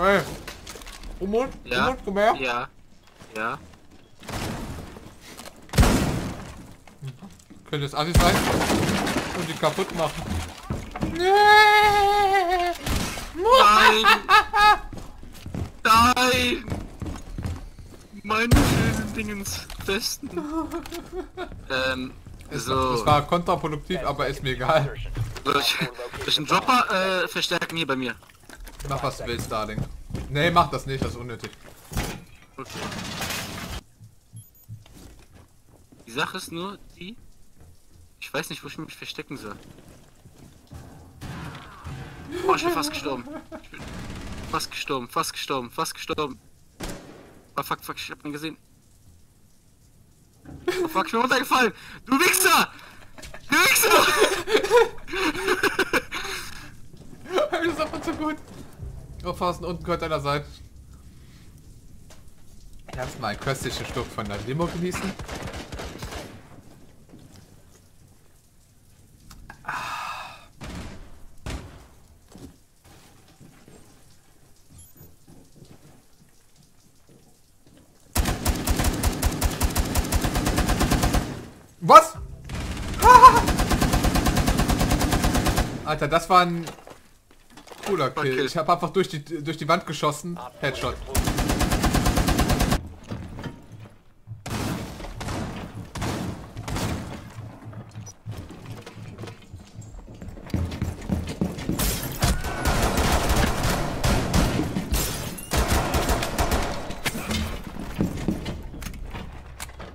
Hey. Umut, Ja. Umut, komm her. Ja. Ja. Könnte es Assis sein und die kaputt machen. Nein! Nein! Meine schönen Dingens besten. ähm, so. Das war kontraproduktiv, aber ist mir egal. Durch, durch den Dropper äh, verstärken hier bei mir. Mach was du willst, Darling. Nee, mach das nicht, das ist unnötig. Okay. Die Sache ist nur die, ich weiß nicht, wo ich mich verstecken soll. Oh, ich bin fast gestorben. Ich bin fast gestorben, fast gestorben, fast gestorben. Oh, fuck, fuck, ich hab ihn gesehen. Oh, fuck, ich bin runtergefallen. Du Wichser! Du Wichser! das ist einfach zu gut. Phasen unten könnte einer sein. Erstmal einen köstlichen Schluck von der Limo genießen. Was? Alter, das war ein cooler Kill. Okay. Ich habe einfach durch die durch die Wand geschossen. Headshot.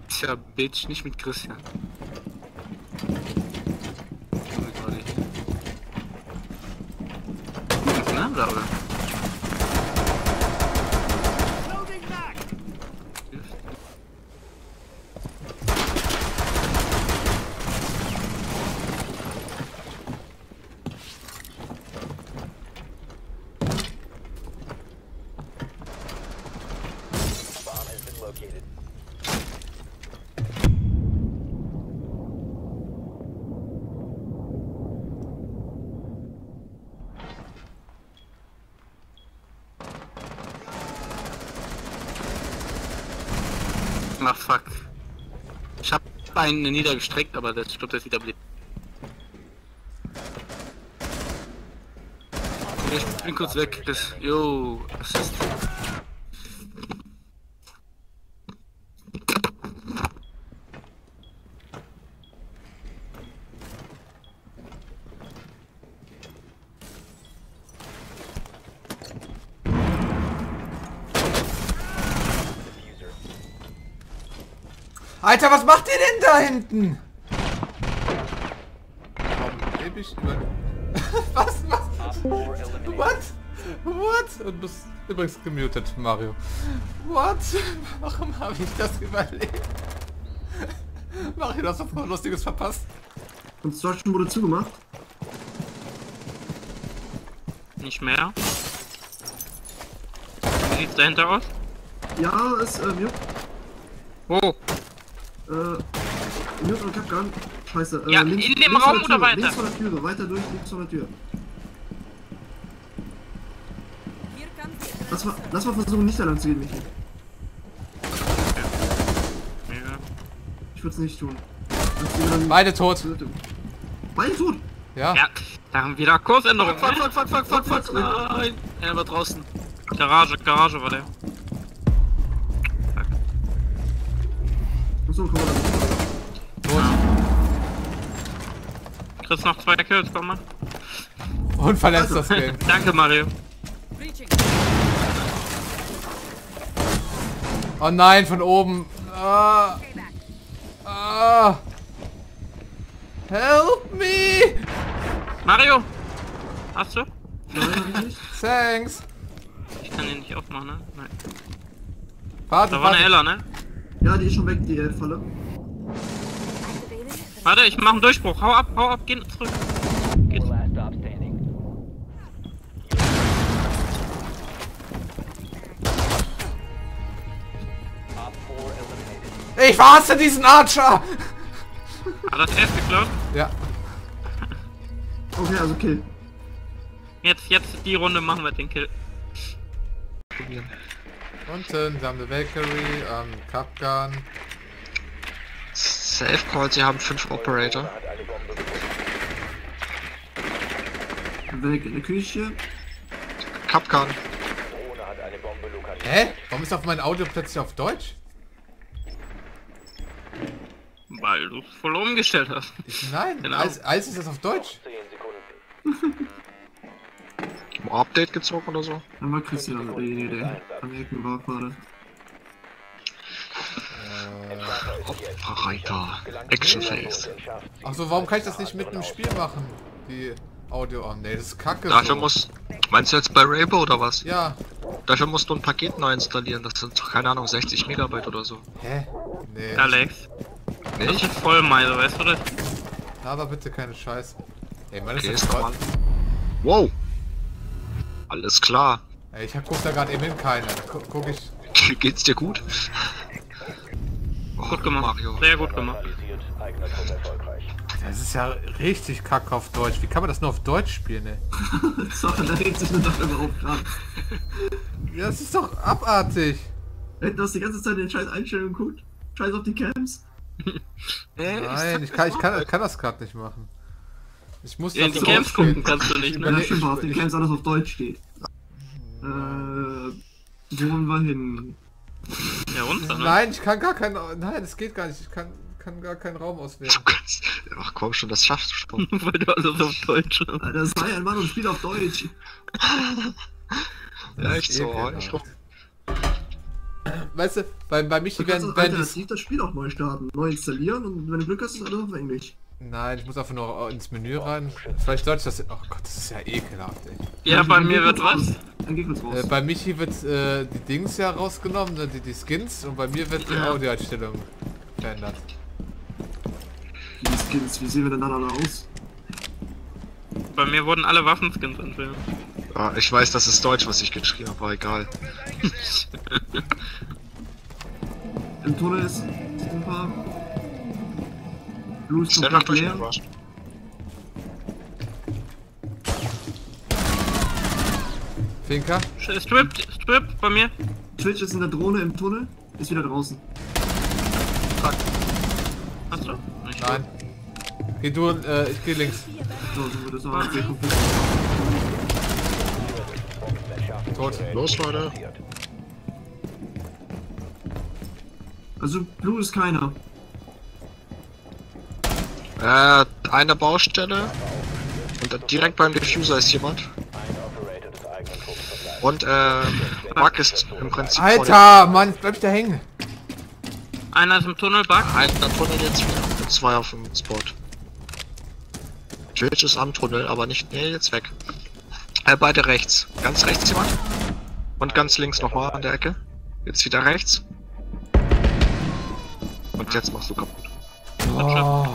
Tja, Bitch, nicht mit Christian. Na, da, oder? Bomb has been located. Ach, fuck. Ich hab einen niedergestreckt, aber das, ich glaube, der ist wieder blieb. Ich bin kurz weg. Das, yo, Assist. Alter, was macht ihr denn da hinten? Warum lebe ich über... was? Was? Op 4 eliminated. What? What? Und bist übrigens gemutet, Mario. What? Warum habe ich das überlebt? Mario, du hast doch noch Lustiges verpasst. Construction wurde zugemacht. Nicht mehr. Wie sieht's dahinter aus? Ja, ist äh, Mute. Wo? Äh, Mute und Capgun. Scheiße. Äh, Ja, in dem links Raum oder Tür, weiter? Links von der Tür, weiter durch, links von der Tür. Lass mal, lass mal versuchen, nicht da lang zu gehen, Michi. Ja. Ich würde es nicht tun. Beide tot. Beide tot! Ja. Ja, da haben wir wieder Kursänderung. Fuck, fuck, fuck, fuck, fuck, fuck. Nein. Er war draußen. Garage, Garage war der. Achso, mal. Tot. Kriegst noch zwei Kills, komm mal. Und verletzt das Game. Danke, Mario. Oh nein, von oben. Ah. Ah. Help me! Mario! Hast du? Thanks. Ich kann den nicht aufmachen, ne? Nein. Warte, Da war eine warte. Ella, ne? Ja, die ist schon weg, die Falle. Warte, ich mach einen Durchbruch. Hau ab, hau ab, geh zurück. Four last stop standing. Op 4 eliminated. Ich hasse diesen Archer! Hat das erst geklaut? Ja. Okay, also Kill. Jetzt, jetzt die Runde machen wir den Kill. probieren. Unten, sie haben eine Valkyrie, ähm, Capgun. Safe Call, sie haben fünf Operator. Weg in der Küche. Capgun. Hä? Warum ist auf mein Audio plötzlich auf Deutsch? Weil du es voll umgestellt hast. Nein, Genau. alles, alles ist das auf Deutsch. Update gezogen oder so? Dann war Christian derjenige, der am Ecken war gerade. Operator. Action Face. Achso, warum kann ich das nicht mit einem Spiel machen? Die Audio an. Nee, das ist kacke. Dafür so. muss. Meinst du jetzt bei Rainbow oder was? Ja. Dafür musst du ein Paket neu installieren. Das sind, keine Ahnung, 60 Megabyte oder so. Hä? Nee. Alex, das Nicht? ist voll meise, weißt du das? Aber bitte keine Scheiße. Ey, Mann, Okay, ist ist das. Wow. Alles klar. Ey, ich guck da gerade eben hin keine. Guck, guck ich. Geht's dir gut? Gut gemacht. Mario. Sehr gut gemacht. Das ist ja richtig kacke auf Deutsch. Wie kann man das nur auf Deutsch spielen, ey? Sache, da regt sich eine Sache überhaupt gerade. Ja, das ist doch abartig. Ey, du hast die ganze Zeit in den scheiß Einstellungen geguckt. Scheiß auf die Cams. Äh, Nein, ich kann, ich kann, kann das gerade nicht machen. Ich muss In die das Camps gucken kannst du nicht, Ja, ne? stimmt, weil auf den Cams alles auf Deutsch steht. Äh, wo wollen wir hin? Ja, runter, ne? Nein, ich kann gar keinen. Nein, das geht gar nicht. Ich kann, kann gar keinen Raum auswählen. Du kannst. Ach komm schon, das schaffst du schon. Weil du alles auf Deutsch hast. Alter, sei ein Mann und spiel auf Deutsch. Ja, echt so. ekelhaft. Ich guck. Weißt du, bei, bei Michi Du kannst werden, auch werden die, alternativ das Spiel auch neu starten, neu installieren und wenn du Glück hast, ist alles auf Englisch. Nein, ich muss einfach nur ins Menü rein. Vielleicht sollte ich das. Oh Gott, das ist ja ekelhaft, ey. Ja, bei mir wird was. Äh, bei Michi wird äh, die Dings ja rausgenommen, ne, die, die Skins, und bei mir wird die Ja. Audioeinstellung verändert. Die Skins, wie sehen wir denn dann alle aus? Bei mir wurden alle Waffenskins entfernt. Ah, ich weiß, das ist Deutsch, was ich geschrieben habe, aber egal. Im Tunnel ist ein paar. Blue ist nach komplett leer. Finker? Strip, Strip bei mir. Twitch ist in der Drohne im Tunnel, ist wieder draußen. Hast du? Nicht. Nein. Geh du, äh, ich geh links. So, so wird das auch. Okay. Tot. Los, Leute. Also Blue ist keiner. Äh, eine Baustelle. Und direkt beim Diffuser ist jemand. Und, äh, Bug ist im Prinzip Alter, Mann, jetzt bleib ich da hängen. Einer ist im Tunnel, Bug. Einer Tunnel jetzt wieder. Und zwei auf dem Spot. Twitch ist am Tunnel, aber nicht, nee, jetzt weg. Äh, beide rechts. Ganz rechts jemand. Und ganz links nochmal an der Ecke. Jetzt wieder rechts. Und jetzt machst du kaputt. Oh.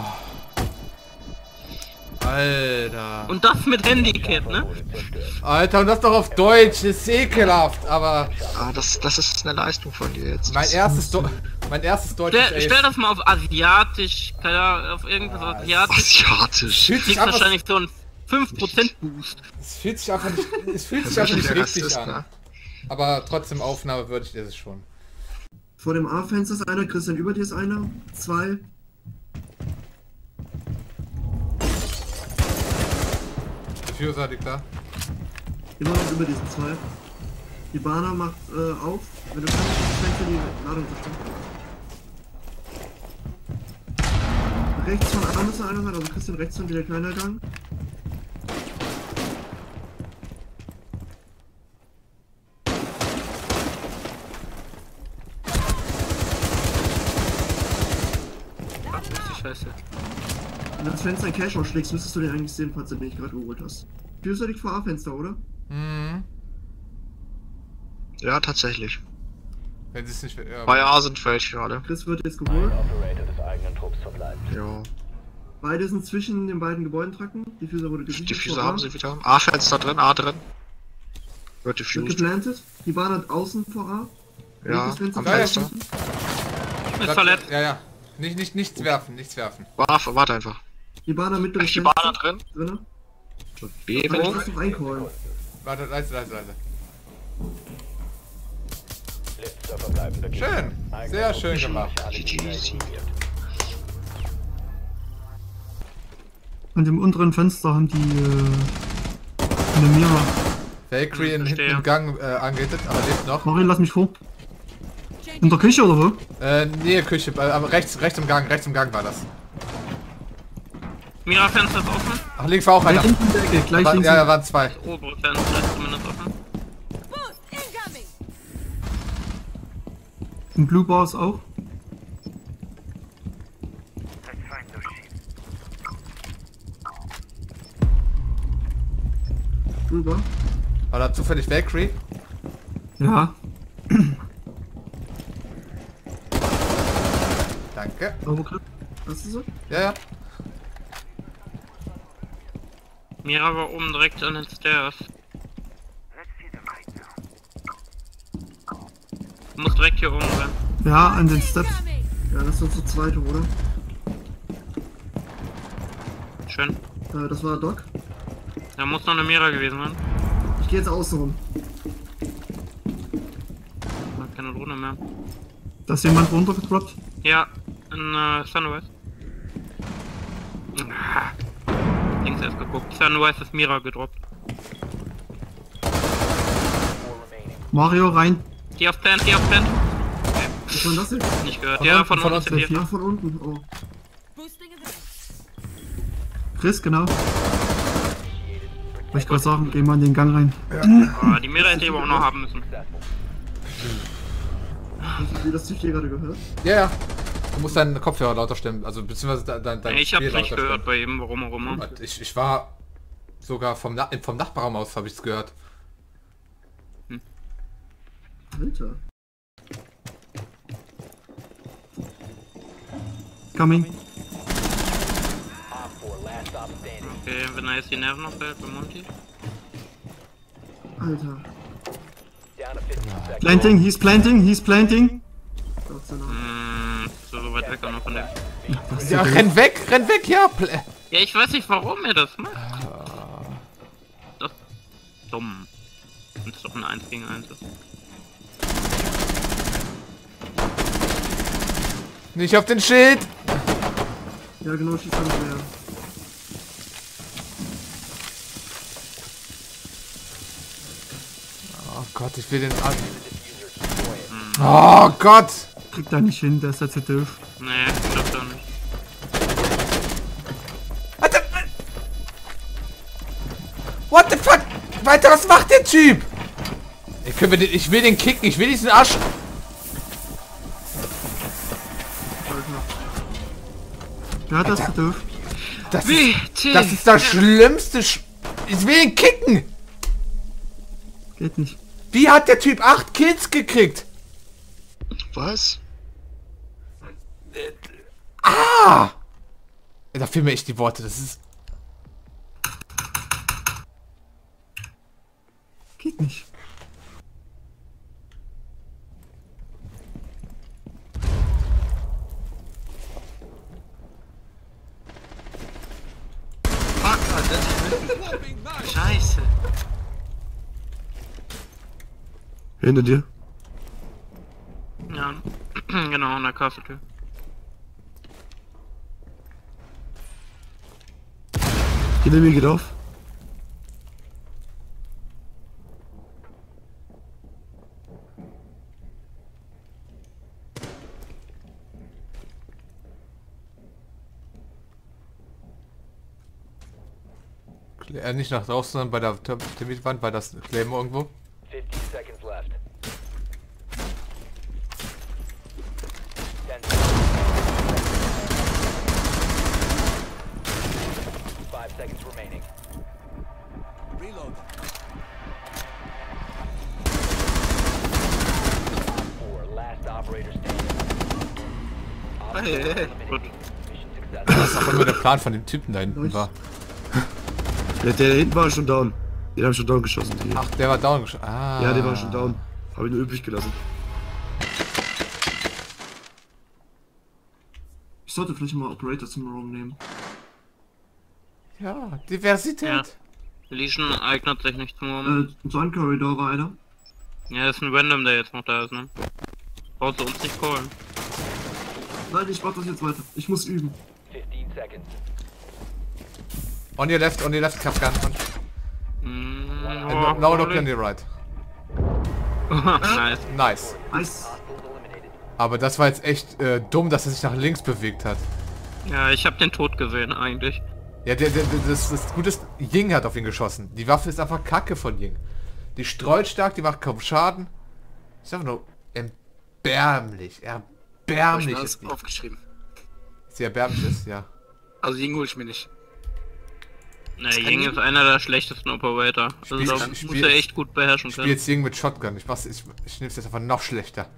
Alter. Und das mit Handicap, ne? Alter, und das doch auf Deutsch, das ist ekelhaft, aber Ah, das, das ist eine Leistung von dir jetzt. mein erstes, Do mein erstes Deutsch Stell, ist stell das mal auf Asiatisch, keine Ahnung, auf irgendwas Asiatisch. Asiatisch. Fühlt sich wahrscheinlich so einen 5% Boost. es fühlt sich einfach nicht, es fühlt sich einfach ist nicht richtig Rassist, an. ne? Aber trotzdem aufnahmewürdig ist es schon. Vor dem A-Fenster ist einer, Christian über dir ist einer. Zwei. Liegt da. Immer noch über diesen zwei. Die Bahner macht äh, auf. Wenn du kannst, fängt die Ladung stimmen. Rechts von A müsste einer sein, also Christian rechts von dir der kleine Gang. Ach, das ist die Scheiße. Wenn du das Fenster in Cash ausschlägst, müsstest du den eigentlich sehen, falls du den nicht gerade geholt hast. Fuser liegt vor A-Fenster, oder? Mhm. Ja, tatsächlich. Wenn sie es nicht... Ja, Bei A sind welche gerade. Chris wird jetzt geholt. Ja. Beide sind zwischen den beiden Gebäudentracken. Diffuser wurde gesichert. Diffuser A. haben sie wieder. A-Fenster drin, A drin. Wird Wird diffused. geplantet. Die Bahn hat außen vor A. Ja, Fenster am Ja, ja, Fenster. zwischen. Ist verletzt. Ja, ja. Nicht, nicht, nichts werfen, nichts werfen. Warte, warte einfach. Die Bahn da drin? drinne. B, Ich wenn muss noch. Warte, leise, leise, leise. Schön. Sehr schön gemacht. An dem unteren Fenster haben die äh, eine Mira. Valkyrie in, hinten im Gang äh, angehittet, aber lebt noch. Mario, lass mich vor. In der Küche oder wo? Äh, Nähe Küche, äh, aber rechts, rechts im Gang, rechts im Gang war das. Mira-Fenster ist offen. Ach, links war auch einer. Gleich in der Ecke, gleich War, links. ja, in- da waren zwei. Das obere Fenster ist zumindest offen. Im Blue Bars auch. Drüber. War da zufällig Valkyrie? Ja, Danke. Overgrip. Hast du so? Ja, ja. Mira war oben direkt an den Stairs. Muss direkt hier oben sein. Ja, an den Steps. Ja, das ist unsere zweite, oder? Schön. Äh, das war Doc. Da muss noch eine Mira gewesen sein. Ich gehe jetzt außen rum. Da keine Drohne mehr. Da ist jemand runtergedroppt. Ja, in äh, Sunrise. Geguckt. Sunrise ist Mira gedroppt. Mario rein. Die auf Plant, die auf Plant. Was war das jetzt? Nicht gehört. Ja, unten, von, von die. Ja, von unten. Oh. Chris, genau. Wollte ich gerade sagen, geh mal in den Gang rein. Ah, die Mira hätte ich aber auch noch haben müssen. Hast du das hier gerade gehört? Ja, ja. Du musst deinen Kopfhörer lauter stimmen, also beziehungsweise dein, dein, dein Ich hab's nicht gehört bei ihm, warum auch immer. Ich, ich war sogar vom, Na vom Nachbarraum aus habe ich's gehört. Alter. Coming. Op 4, last stop standing. Okay, wenn er jetzt die Nerven aufhält bei Monty. Alter. Down to 15 seconds. Planting, he's planting, he's planting. Gott sei Dank. Weit weg auch noch von dem. Ist Ja, ja renn weg, renn weg, ja. Ja, ich weiß nicht, warum er das macht. Das ist dumm. Und es doch ein 1 gegen 1 ist. Nicht auf den Schild. Ja, genau, schießt er nicht mehr. Oh Gott, ich will den an. Oh Gott. Kriegt er nicht hin, der ist ja zu doof. Nee, ich glaub doch nicht. Alter. What the fuck? Weiter, was macht der Typ? Ich, können wir den, ich will den kicken, ich will diesen Arsch. Ja, das ist zu doof. Das ist, das ist das schlimmste. Sch ich will ihn kicken. Geht nicht. Wie hat der Typ 8 Kills gekriegt? Was? Ah! Da fehlen mir echt die Worte. Das ist. Geht nicht. Fuck, Alter. Scheiße. Hinter dir. Ja, genau, an der Kassetür. Hinter mir geht auf. Äh, nicht nach draußen, sondern bei der Termitwand, bei das Claymore irgendwo. 15 seconds left. 10 seconds. 5 seconds remaining. Four, last operator standing. Op four Hey, hey, hey. Was auch immer der Plan von dem Typen da hinten war. Der, der da hinten war schon down. Den hab ich schon down geschossen. Die. Ach, der war down. gesch- Ah. Ja, der war schon down. Hab ich nur übrig gelassen. Ich sollte vielleicht mal Operator zum Raum nehmen. Ja, Diversität. Ja. Legion eignet sich nicht zum. Äh, so ein Corridor war einer. Ja, das ist ein Random, der jetzt noch da ist, ne? Brauchst du uns nicht callen. Nein, ich mach das jetzt weiter. Ich muss üben. 15 seconds. On your left, on your left, Kapkan. Mm, no, now look on your right. nice. Nice. Eliminated. Aber das war jetzt echt äh, dumm, dass er sich nach links bewegt hat. Ja, ich hab den Tod gesehen eigentlich. Ja, der, der, der, das, das Gute ist, Ying hat auf ihn geschossen. Die Waffe ist einfach kacke von Ying. Die streut stark, die macht kaum Schaden. Ist einfach nur erbärmlich. Ich Erbärmlich mir ist aufgeschrieben. Sie erbärmlich ist, ja. Also den hole ich mir nicht. Ne, Ying ist einer der schlechtesten Operator. Also Spiel- da Spiel- muss er echt gut beherrschen Ich können. spiele jetzt Ying mit Shotgun. Ich, mach's, ich, ich nehm's jetzt einfach noch schlechter.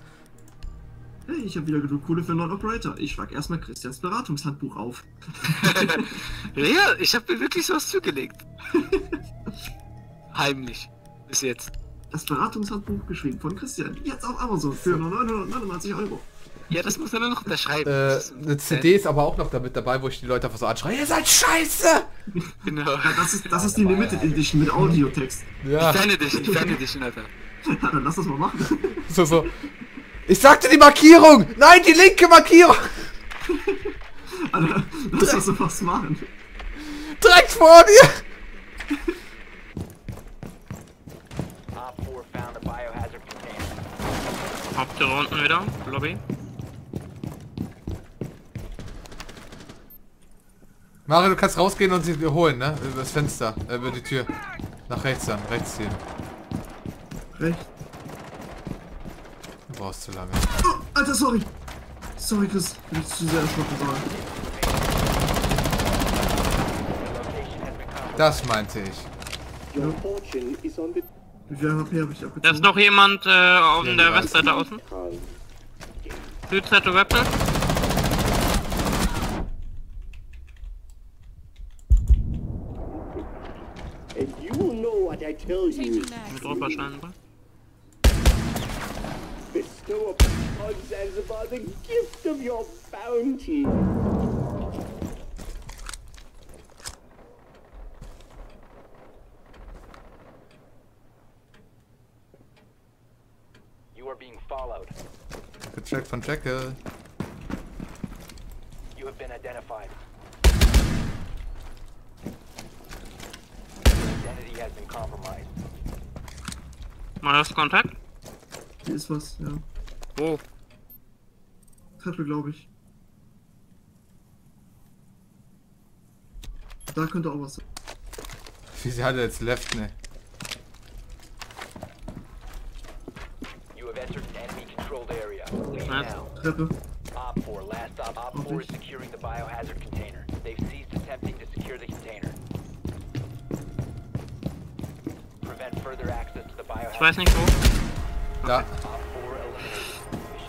Hey, ich habe wieder genug Kohle für einen neuen Operator. Ich schlag erstmal Christians Beratungshandbuch auf. Ja, ich habe mir wirklich sowas zugelegt. Heimlich. Bis jetzt. Das Beratungshandbuch geschrieben von Christian. Jetzt auf Amazon für nur 999 Euro. Ja, das muss er dann noch unterschreiben. Äh, eine CD ist aber auch noch damit dabei, wo ich die Leute einfach so anschreie. Ihr seid scheiße! Genau. Ja, das ist, das ist die Limited Edition mit Audiotext. Ja, Ich ferne dich, ich ferne dich, Alter. Ja, dann lass das mal machen. so, so. Ich sagte die Markierung! Nein, die linke Markierung! Alter, lass das sowas machen. Direkt vor dir! Op 4 found a biohazard container. Haupttür unten wieder. Lobby. Mario, du kannst rausgehen und sie holen, ne? Über das Fenster, äh, über die Tür. Nach rechts dann, rechts ziehen. Recht. Du brauchst zu lange. Oh, Alter, sorry. Sorry, Chris. Bin ich zu sehr erschrocken, compromised. Das meinte ich. Wie viel HP habe ich Da abgezogen? ist noch jemand äh, auf Ja, der. Westseite außen. Südseite. And you will know what I tell you. Mit scheinbar. Bestow upon Zanzibar the gift of your bounty. You are being followed. Gecheckt von Jekyll. You have been identified. Identity has been compromised. Mal das Kontakt. Hier ist was, ja. Wo? Treppe, glaube ich. Da könnte auch was sein. Wie sie hat jetzt left, ne? Now. Treppe. Op 4, last stop. Op 4 is securing the biohazard container. They've ceased attempting to secure the container. Prevent further access to the Ich weiß nicht wo. Da. Op 4 eliminated.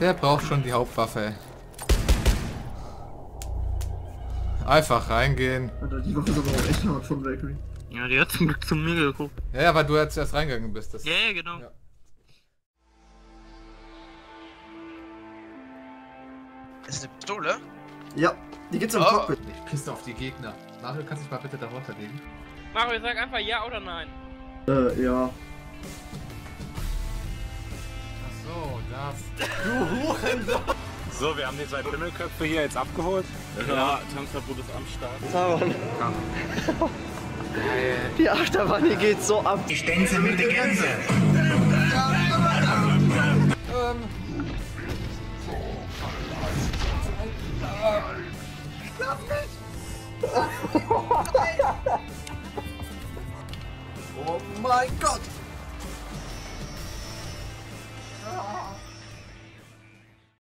Der braucht schon die Hauptwaffe. Einfach reingehen. Alter, die Waffe ist aber auch echt hart von Valkyrie. Ja, die hat zum Glück zu mir geguckt. Ja, ja, weil du jetzt erst reingegangen bist. Das Ja, ja, genau. Ja. Ist eine Pistole? Ja, die gibt's im Oh. Cockpit. Ich pisse auf die Gegner. Mario, kannst du dich mal bitte darunter legen? Mario, sag einfach ja oder nein. Äh, ja. So, das. So, wir haben die zwei Pimmelköpfe hier jetzt abgeholt. Ja, Tanzverbot ist am Start. Die Achterbahn hier geht so ab. Die Stenzel mit der Gänse. Ähm. Oh mein Gott! 好好好。